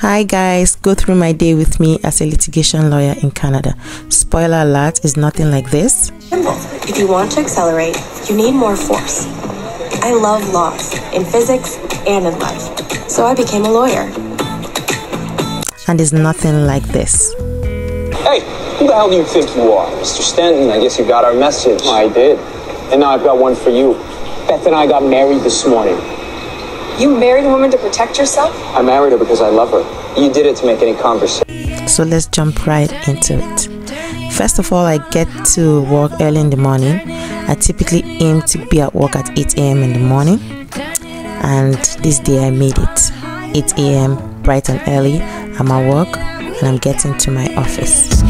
Hi guys, go through my day with me as a litigation lawyer in Canada. Spoiler alert is nothing like this. Simple. If you want to accelerate, you need more force. I love laws in physics and in life, so I became a lawyer. And is nothing like this. Hey, who the hell do you think you are? Mr. Stanton, I guess you got our message. I did. And now I've got one for you. Beth and I got married this morning. You married a woman to protect yourself? I married her because I love her. You did it to make any conversation. So let's jump right into it. First of all, I get to work early in the morning. I typically aim to be at work at 8 a.m. in the morning, and this day I made it 8 a.m. bright and early. I'm at work and I'm getting to my office.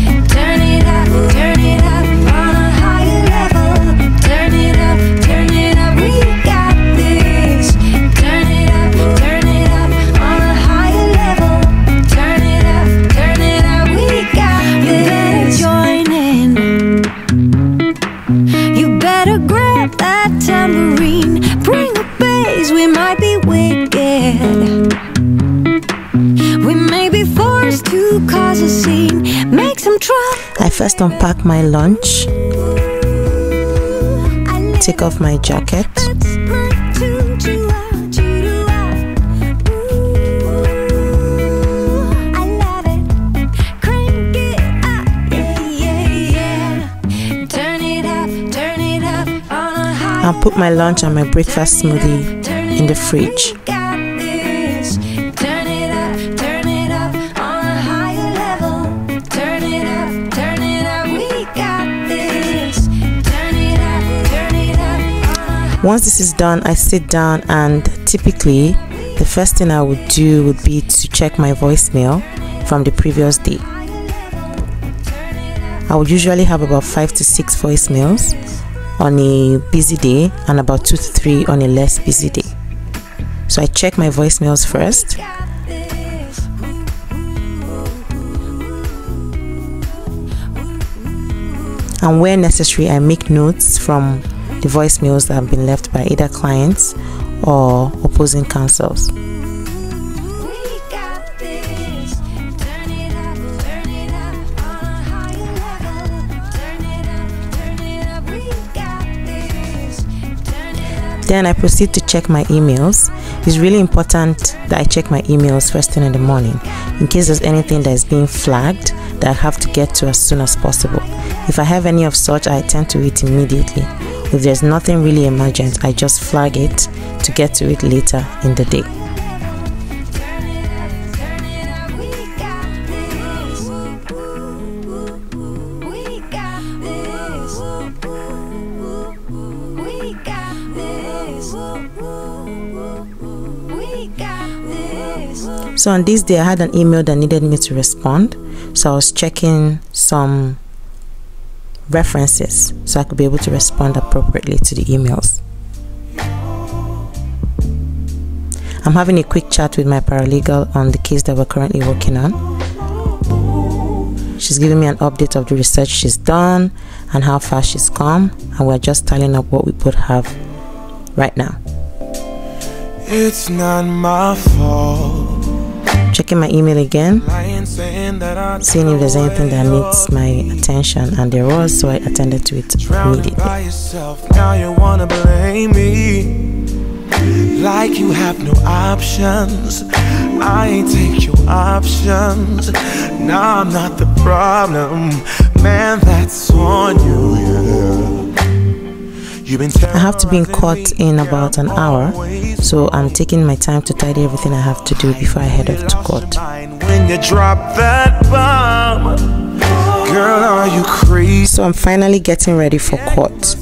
First unpack my lunch, take off my jacket, I'll put my lunch and my breakfast smoothie in the fridge. Once this is done, I sit down and typically the first thing I would do would be to check my voicemail from the previous day. I would usually have about five to six voicemails on a busy day and about two to three on a less busy day. So I check my voicemails first. And where necessary, I make notes from the voicemails that have been left by either clients or opposing counsels. Then I proceed to check my emails. It's really important that I check my emails first thing in the morning in case there's anything that is being flagged that I have to get to as soon as possible. If I have any of such, I attend to it immediately. If there's nothing really emergent, I just flag it to get to it later in the day. So on this day, I had an email that needed me to respond. So I was checking some references so I could be able to respond appropriately to the emails. I'm having a quick chat with my paralegal on the case that we're currently working on. She's giving me an update of the research she's done and how far she's come, and we're just tallying up what we both have right now. It's not my fault checking my email again, seeing if there's anything that needs my attention, and there was, so I attended to it immediately. Now you wanna blame me like you have no options. I ain't take your options. Now I'm not the problem, man. That's on you. Yeah. I have to be in court in about an hour, so I'm taking my time to tidy everything I have to do before I head off to court. So I'm finally getting ready for court.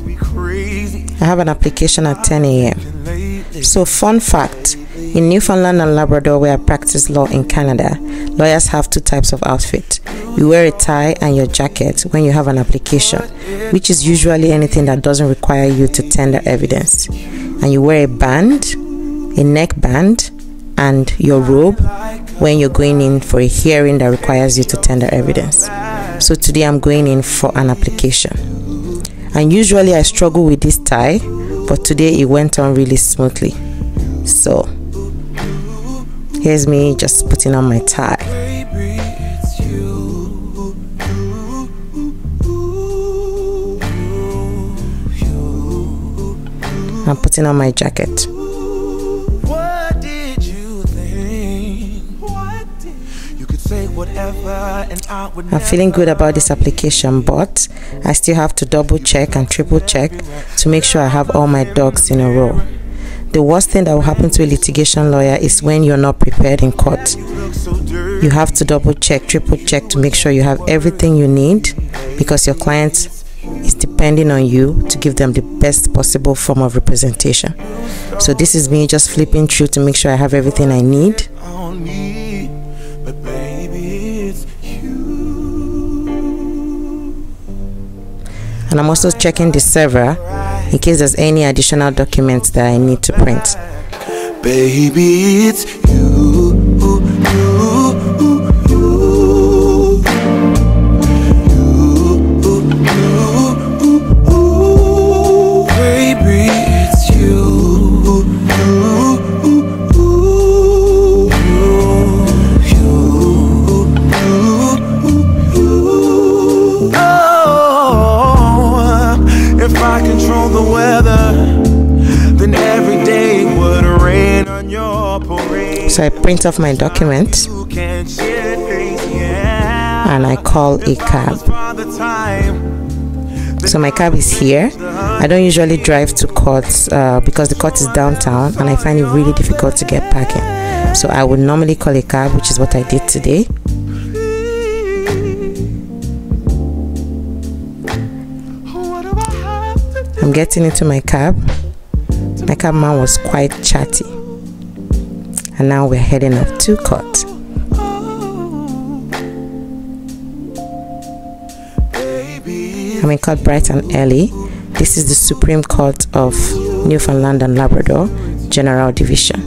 I have an application at 10 a.m. So, fun fact in Newfoundland and Labrador, where I practice law in Canada, lawyers have two types of outfit. You wear a tie and your jacket when you have an application, which is usually anything that doesn't require you to tender evidence. And you wear a band, a neck band, and your robe when you're going in for a hearing that requires you to tender evidence. So today I'm going in for an application. And usually I struggle with this tie, but today it went on really smoothly. So Here's me just putting on my tie. I'm putting on my jacket. I'm feeling good about this application, but I still have to double check and triple check to make sure I have all my ducks in a row. The worst thing that will happen to a litigation lawyer is when you're not prepared in court. You have to double check, triple check to make sure you have everything you need because your client is depending on you to give them the best possible form of representation. So this is me just flipping through to make sure I have everything I need. And I'm also checking the server in case there's any additional documents that I need to print. Baby, it's you, print off my document and I call a cab. So my cab is here. I don't usually drive to court uh, because the court is downtown and I find it really difficult to get parking. So I would normally call a cab, which is what I did today. I'm getting into my cab. My cab man was quite chatty and now we're heading up to court. I'm in court bright and early. This is the Supreme Court of Newfoundland and Labrador General Division.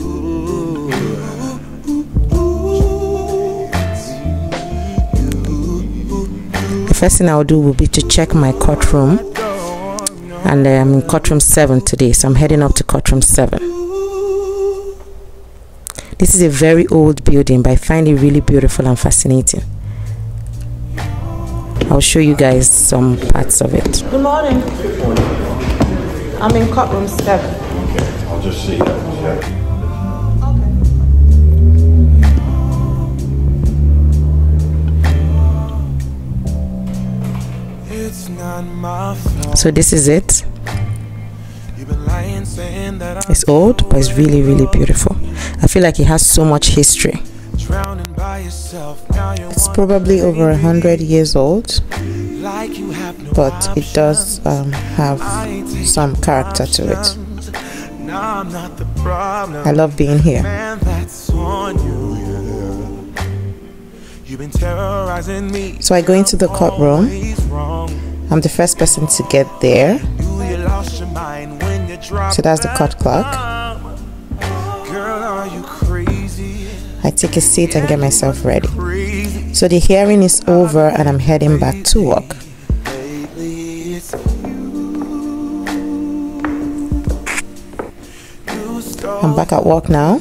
The first thing I'll do will be to check my courtroom and I'm in courtroom 7 today so I'm heading up to courtroom 7 this is a very old building, but I find it really beautiful and fascinating. I'll show you guys some parts of it. Good morning. Good morning. I'm in courtroom 7. Okay, I'll just see that. So this is it. It's old, but it's really, really beautiful. I feel like it has so much history. It's probably over a hundred years old, but it does um, have some character to it. I love being here. So I go into the courtroom. I'm the first person to get there. So that's the court clock. I take a seat and get myself ready. So the hearing is over and I'm heading back to work. I'm back at work now,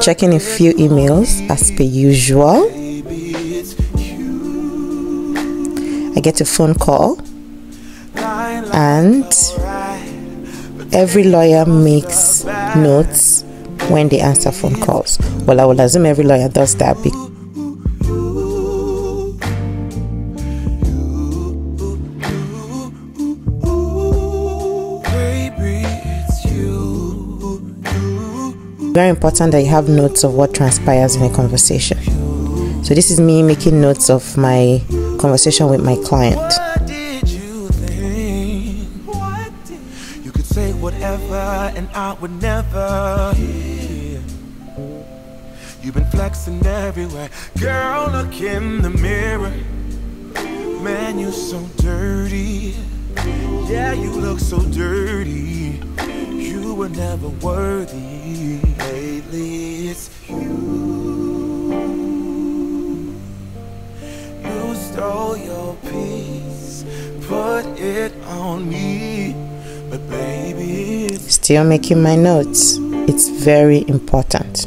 checking a few emails as per usual. I get a phone call, and every lawyer makes notes when they answer phone calls. Well, I will assume every lawyer does that because very important that you have notes of what transpires in a conversation. So this is me making notes of my conversation with my client. And I would never You've been flexing everywhere. Girl, look in the mirror. Man, You're so dirty. Yeah, you look so dirty. You were never worthy. Lately, it's you. You stole your peace, put it on me. Still making my notes. It's very important.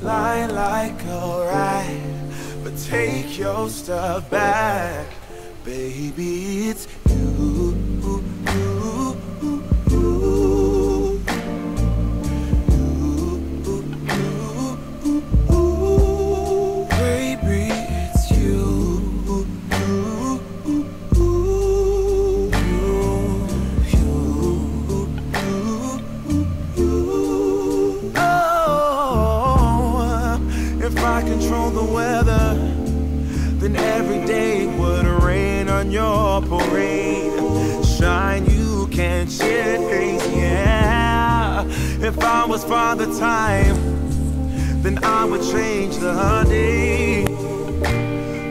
lie like alright, but take your stuff back, baby. It's If I was Father Time, then I would change the day.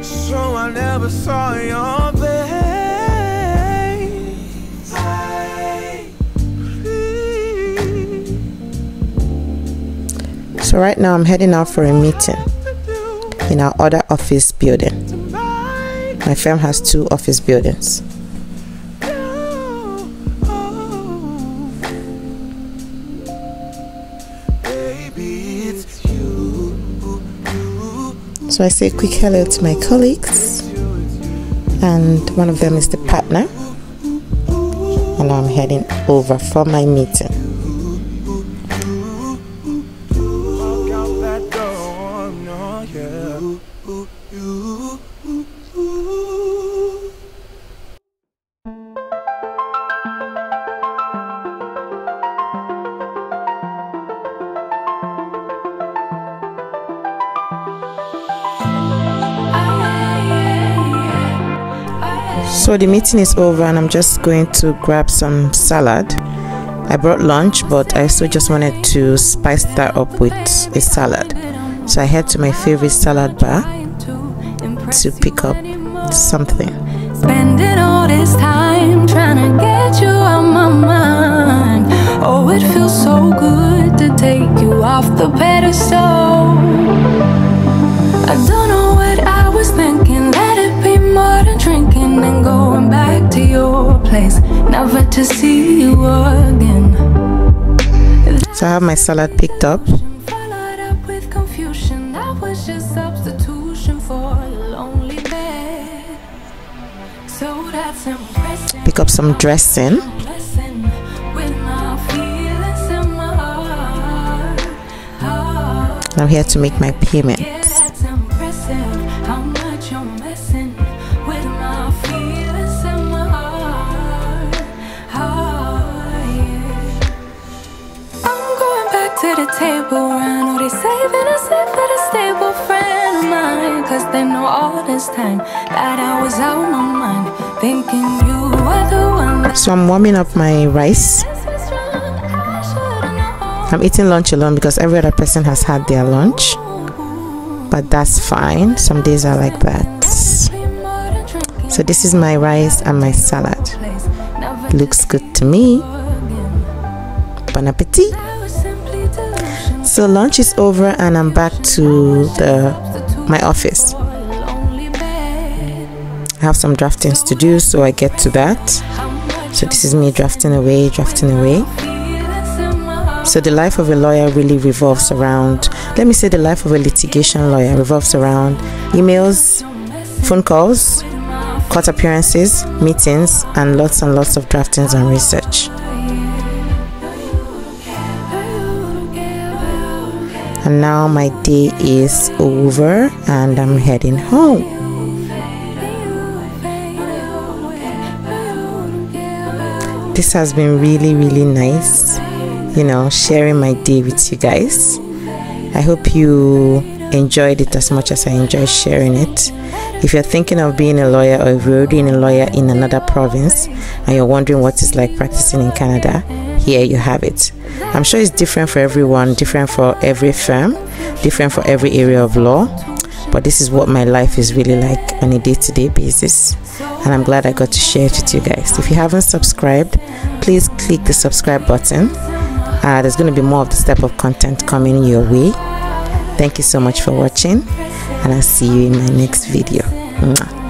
So I never saw your face. So right now I'm heading out for a meeting in our other office building. My firm has two office buildings. So I say a quick hello to my colleagues, and one of them is the partner. And I'm heading over for my meeting. So the meeting is over and I'm just going to grab some salad. I brought lunch, but I also just wanted to spice that up with a salad. So I head to my favorite salad bar to pick up something. Spending all this time trying to get you out my mind. Oh, it feels so good to take you off the pedestal. Place, never to see you again. So I have my salad picked up. Pick up some dressing. I'm here to make my payment. They know all this time That I was out my mind Thinking you were the one So I'm warming up my rice. I'm eating lunch alone because every other person has had their lunch But that's fine. Some days are like that. So this is my rice and my salad. Looks good to me. Bon appetit so lunch is over and I'm back to the my office. I have some draftings to do, so I get to that. So this is me drafting away, drafting away. So the life of a lawyer really revolves around, let me say the life of a litigation lawyer revolves around emails, phone calls, court appearances, meetings, and lots and lots of draftings and research. And now my day is over and I'm heading home. This has been really, really nice, you know, sharing my day with you guys. I hope you enjoyed it as much as I enjoyed sharing it. If you're thinking of being a lawyer or if you're already a lawyer in another province and you're wondering what it's like practicing in Canada, here you have it. I'm sure it's different for everyone, different for every firm, different for every area of law. But this is what my life is really like on a day to day basis. And I'm glad I got to share it with you guys. If you haven't subscribed, please click the subscribe button. Uh, there's going to be more of this type of content coming your way. Thank you so much for watching, and I'll see you in my next video. Mwah.